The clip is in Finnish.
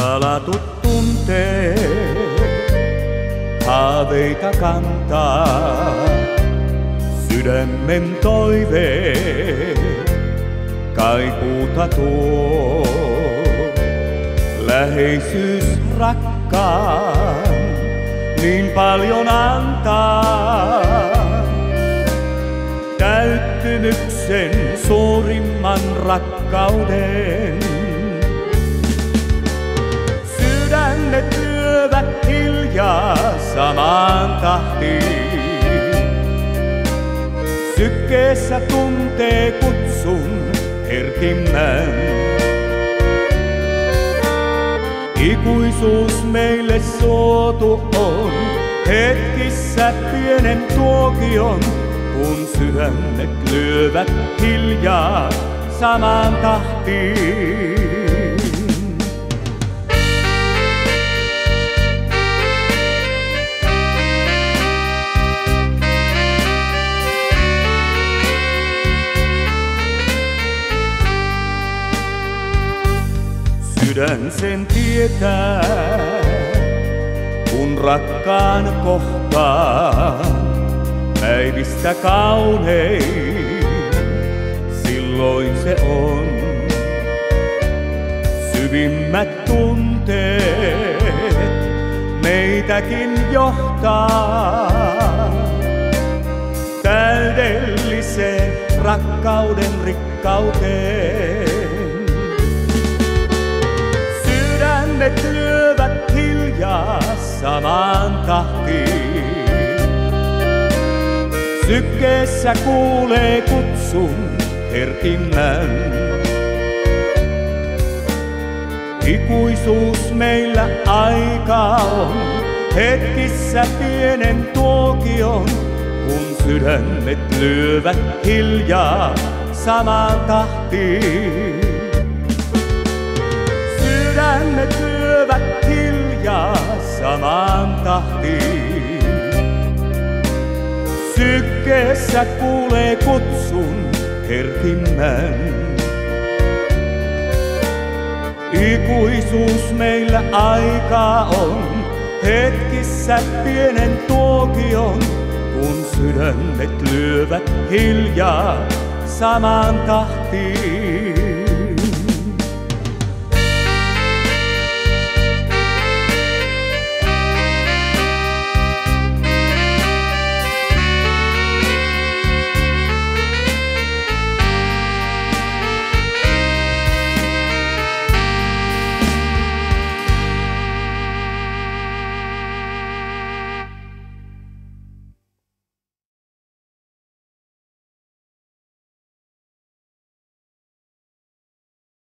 sanatut tunteet haaveita kantaa. Sydämen toive kaikuuta tuo. Läheisyys rakkaan niin paljon antaa. Täyttymyksen suurimman rakkauden. Sykkeessä tuntee kutsun herkimmän. Ikuisuus meille suotu on, hetkissä pienen tuokion, kun sydämet lyövät hiljaa samaan tahtiin. Sydän sen tietää, kun rakkaan kohtaa päivistä kaunein, silloin se on. Syvimmät tunteet meitäkin johtaa täydelliseen rakkauden rikkauteen. Sydämet lyövät hiljaa samaan tahtiin. Sykkeessä kuulee kutsun herkimmän. Ikuisuus meillä aika on, hetkissä pienen tuokion, kun sydämet lyövät hiljaa samaan tahtiin. Tahtiin. Sykkeessä kuulee kutsun herkimmän. Ikuisuus meillä aikaa on, hetkissä pienen tuokion, kun sydämet lyövät hiljaa samaan tahtiin.